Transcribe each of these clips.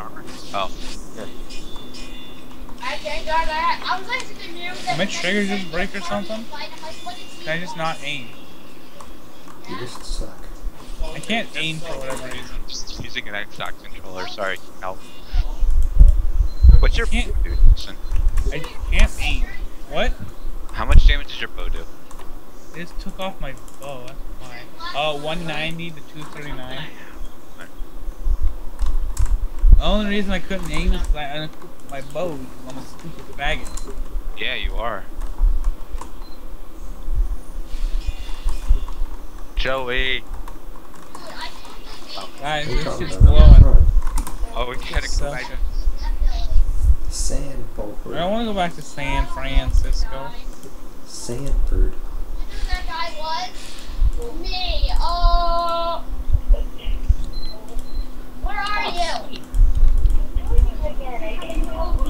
armor? Oh. I can't got that. I was listening to music. Am I trigger just break or something? Can I just not aim? You just suck. I can't aim for whatever reason. Just using an Xbox controller. Sorry, help. What's your Can't- bow do? Listen, I can't aim. What? how much damage does your bow do? I just took off my bow, that's why. Uh, 190 to 239. The only reason I couldn't aim is 'cause I unequipped my bow. I'm a stupid faggot. Yeah, you are. Joey. Guys, What are this shit's blowing. Oh, we gotta It's go so back. good. Sanford. I want to go back to San Francisco. Sanford. That guy was me. Oh. Where are you? Haha. Uh-huh. I uh, what? I will. I don't sure. I might. I made it and I got ownerless. Let me try getting myself a beer. Um, Hey. Hey, no. I'm trying to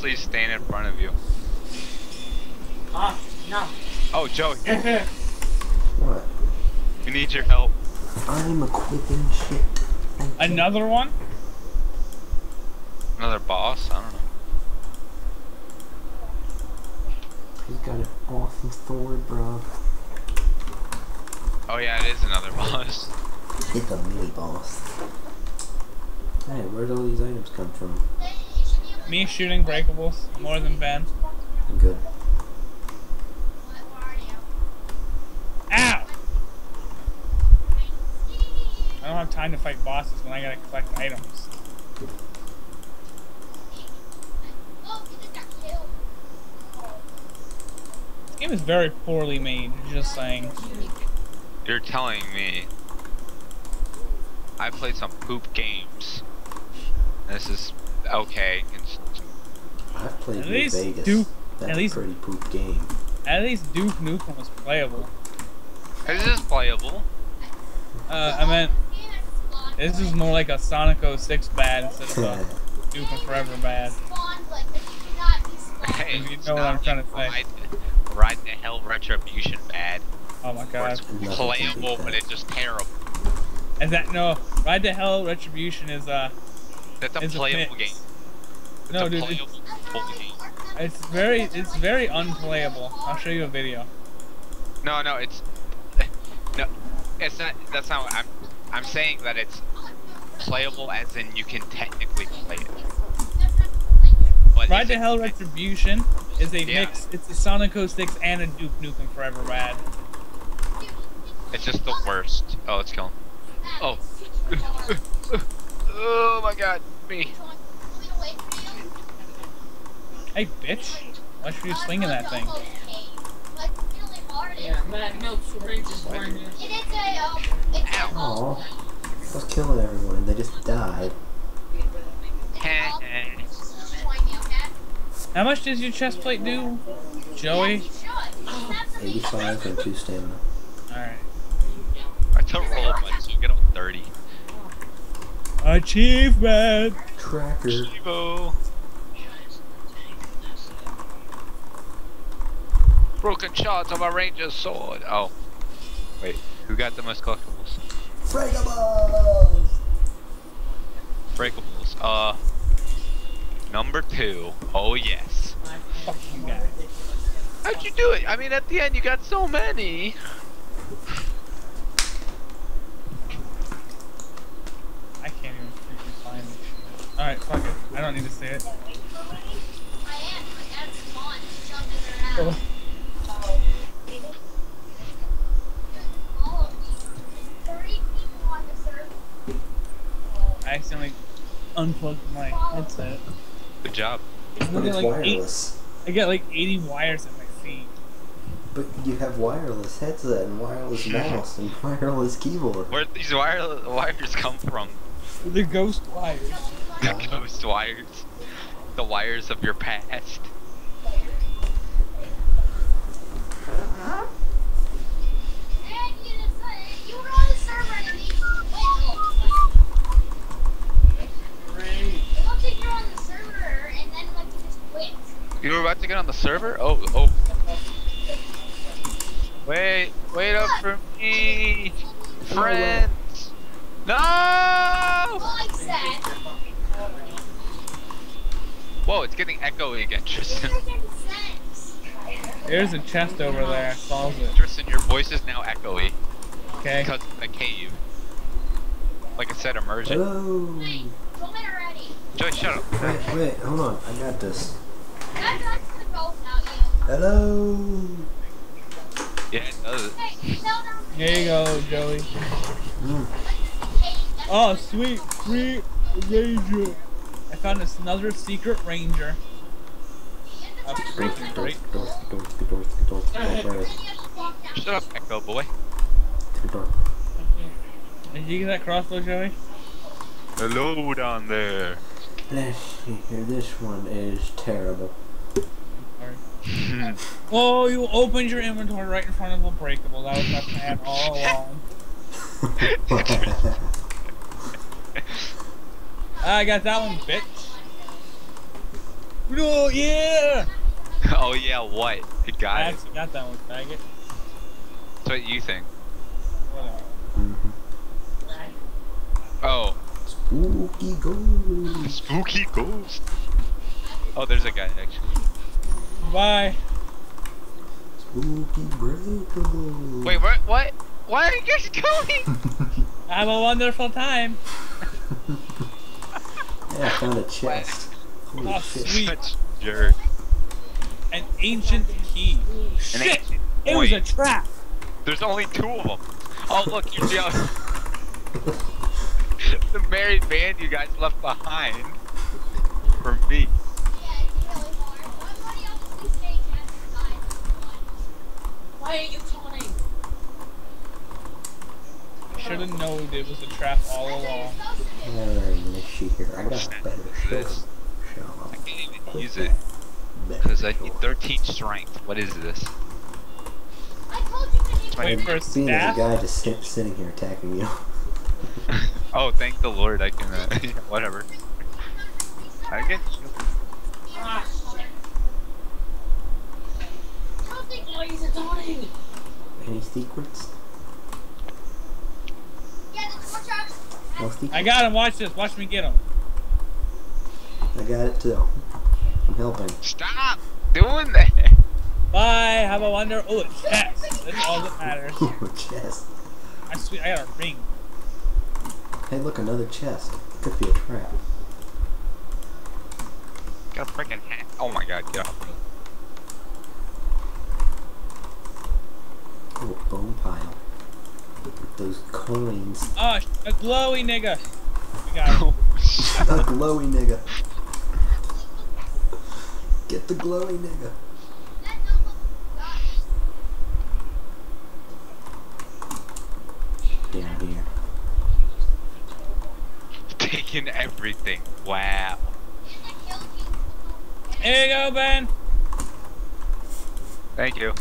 purposely stand in front of you. Ah, no. Oh, Joey, What? we need your help. I'm equipping shit. Thank. Another one? Another boss? I don't know. He's got an awesome sword, bro. Oh yeah, it is another boss. It's a mini boss. Hey, where'd all these items come from? Me shooting breakables more than Ben. I'm Good. where are you? Ow! I don't have time to fight bosses when I gotta collect items. Oh, you just got killed. This game is very poorly made, just saying. You're telling me. I played some poop games. This is okay. It's, I've played At least Vegas. Duke- That's at least- a pretty poop game. At least Duke Nukem was playable. Is this playable. Uh, I meant, this is more like a Sonic 06 bad instead of a Duke Forever bad. Hey, You know what I'm trying to say. Ride, ride the Hell Retribution bad. Oh my god. it's playable, but it's just terrible. Is that, no, Ride to Hell Retribution is, a. That's a It's a playable mix. game. It's no a dude, playable it's, game. it's very, it's very unplayable. I'll show you a video. No, no, it's no, it's not. That's not. What I'm. I'm saying that it's playable, as in you can technically play it. But Ride is to Hell Retribution is a Yeah. mix, it's a Sonic 06 and a Duke Nukem Forever bad. It's just the worst. Oh, let's kill him. Oh. oh my God, me. Hey bitch, why should you swing in that thing? Yeah, Mad Milk Syringe is brand new. It is a, um, it's a, Aw. I was killing everyone and they just died. How much does your chest plate do, Joey? 85 and 2 stamina. Alright. I took roll a bunch, so you get on 30. Achievement! Tracker. Evo. Broken shards of a ranger's sword. Oh. Wait, who got the most collectibles? Breakables! Breakables. Uh. Number two. Oh, yes. How'd you do it? I mean, at the end, you got so many. I can't even freaking find this shit. Alright, fuck it. I don't need to say it. Unplugged my headset. Good job. I But get it's like eight, wireless. I get like 80 wires at my feet. But you have wireless headset and wireless mouse and wireless keyboard. Where'd these wire wires come from? They're ghost wires. The ghost wires. the wires of your past. You were about to get on the server? Oh, oh. Wait, wait up for me, friends. No! Whoa, it's getting echoey again, Tristan. Doesn't make sense. There's a chest over there. Solves it. Tristan, your voice is now echoey Okay. because of the cave. Like I said, immersion. Hello. Wait, already. Joy, shut up. Wait, wait, hold on. I got this. That's not gonna go without you. Hello. Yeah, it does. Hey. Here you go, Joey. Mm. Oh, sweet, free ranger. I found another secret ranger. Up Dork, freaking great. Shut up, Echo boy. Did you get that crossbow, Joey? Hello down there. Let's see here. This one is terrible. Oh, you opened your inventory right in front of a breakable. That was my plan all along. I got that one, bitch. No, yeah! oh yeah, what? You I got it. actually got that one, faggot. That's what you think. Whatever. Mhm. Oh, Spooky ghost. spooky ghost. Oh, there's a guy actually. Bye. Spooky breakable. Wait, what? What? Why are you guys going? Have a wonderful time. Yeah, I found a chest. Holy Oh, shit. sweet. Such jerk. An ancient key. An Shit! ancient- It was a trap. There's only two of them. Oh look, here's the the married man you guys left behind. For me. Yeah, it's really hard. Everybody else is staying at the side. Why are you taunting? Should have known it was a trap all along. Alright, let's see here. I got a better shot. This. I can't even use it because I need 13 strength. What is this? I told you to hit My- Wait for a Being as a guy just sit, sitting here attacking you. Oh, thank the Lord, I can. Uh, whatever. I get. Ah, shit. I don't think Why is? Any secrets? Yeah, the door. No secrets? I got him. Watch this. Watch me get him. I got it too. I'm helping. Stop doing that. Bye. Have a wonder. Oh, a chest. That's all that matters. Ooh, chest. I sweet. I got a ring. Hey, look, another chest. Could be a trap. Got a freaking hat. Oh my god, get off me. Ooh, a bone pile. With those coins. Oh, a glowy nigga. We got him. a glowy nigga. Get the glowy nigga. Down here. Taking everything. Wow. Here you go, Ben. Thank you.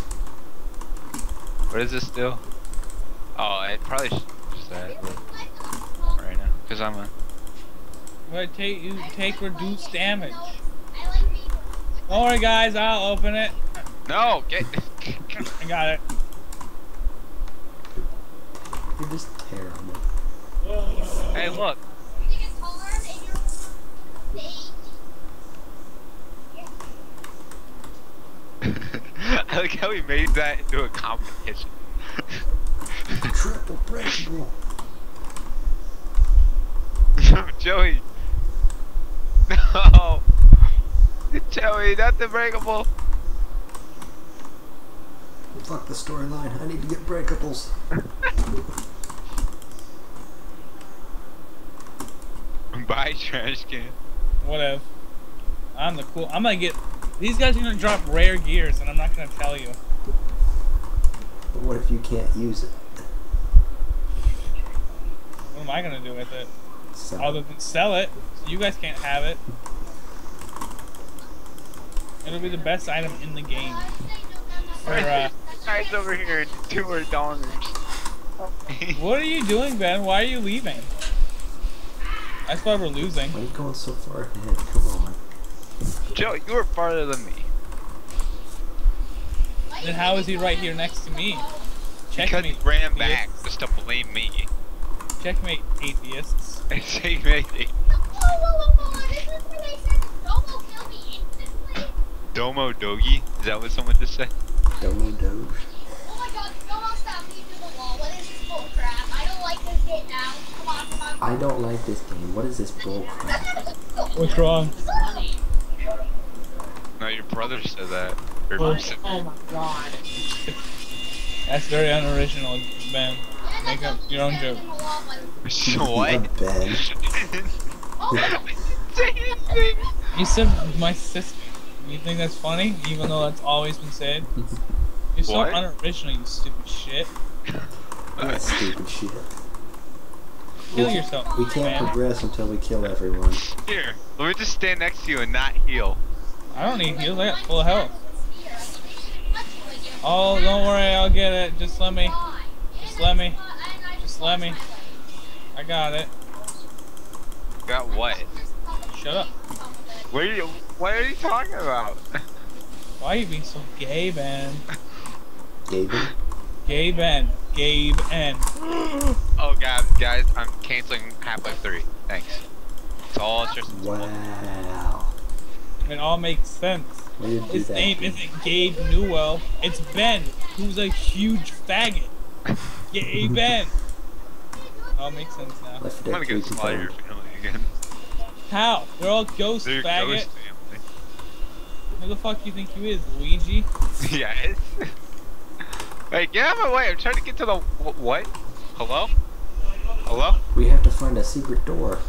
What does this still? Oh, I probably should just add it right now. Because I'm a. But take you take reduced damage. Don't worry, guys. I'll open it. No! Get. I got it. You're just terrible. hey, look. I like how we made that into a competition. Triple breakable. Joey. No. Joey, not the breakable. Fuck the storyline. I need to get breakables. Bye, trash can. Whatever. I'm the cool. I'm gonna get. These guys are gonna drop rare gears, and I'm not gonna tell you. But what if you can't use it? What am I gonna do with it? So, Other than sell it. So you guys can't have it. It'll be the best item in the game. For, uh, Guys over here, two are donors. what are you doing, Ben? Why are you leaving? That's why we're losing. Why are you going so far ahead? Come on. Joe, you were farther than me. Then how is he right here next to me? Because Checkmate, he ran atheists. back just to blame me. Checkmate, atheists. And say me. Domo Dogi? Is that what someone just said? Domo Doge. Oh my god, don't stop me to the wall. What is this bull crap? I don't like this game now. Come on, come on. I don't like this game. What is this bull crap? What's wrong? Money. No, your brother said that. Or Well- oh, said- Oh my god. That's very unoriginal, Ben. Make up your own joke. what? Ben. Say. You said my sister. You think that's funny, even though that's always been said? You're so What? unoriginal, you stupid shit. That's stupid shit. Kill yourself, We can't man. progress until we kill everyone. Here, let me just stand next to you and not heal. I don't need heals. I got full health. Oh, don't worry, I'll get it. Just let me. Just let me. Just let me. I got it. Got what? Shut up. What are you? What are you talking about? Why are you being so gay, Ben? Gaben? Gay Ben. Gabe N. oh god, guys, I'm canceling Half-Life 3. Thanks. It's all just Wow. It all makes sense. Way to do His that. name isn't Gabe Newell. It's Ben, who's a huge faggot. Gay Ben. All makes sense now. I'm gonna Dead get 3 slide your confirmed. family again. How? They're all ghosts, They're faggot. ghost family. Who the fuck you think you is, Luigi? yes. Wait, get out of my way. I'm trying to get to the what? Hello? Hello? We have to find a secret door.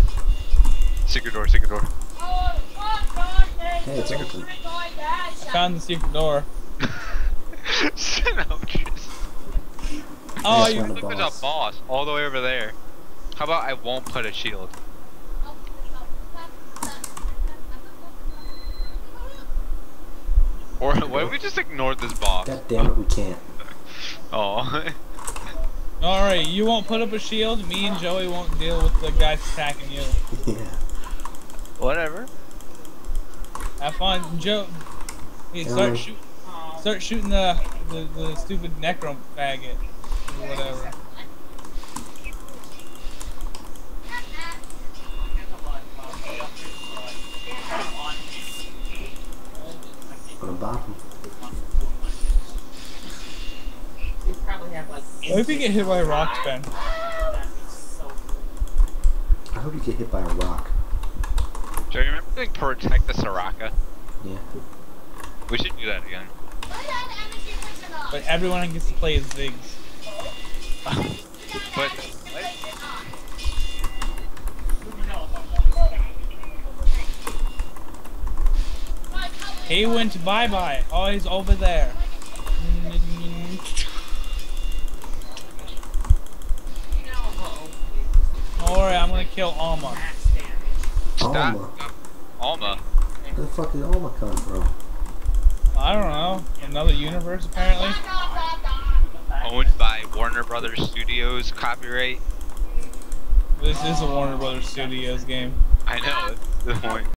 Secret door, secret door. Hey, it's. I found the secret door. Synopsis. Oh, you one. Look, there's a boss all the way over there. How about I won't put a shield? Or what if we just ignored this boss? God damn it, we can't. Oh. Alright, you won't put up a shield, me and Joey won't deal with the guys attacking you. yeah. Whatever. Have fun, Joe. Hey, start shoot, start shooting the, the the stupid necro faggot or whatever. On the bottom. You probably have like. What if you get hit by a rock, Ben? I hope you get hit by a rock. Do doing protect the Soraka? Yeah. We should do that again. But everyone gets to play as Ziggs. But what? He went bye bye. Oh, he's over there. Don't worry, I'm gonna kill Alma. Stop. Alma. Alma. Where the fuck did Alma come from? I don't know. Another universe, apparently. Owned by Warner Brothers Studios. Copyright. This is a Warner Brothers Studios game. I know. That's the point.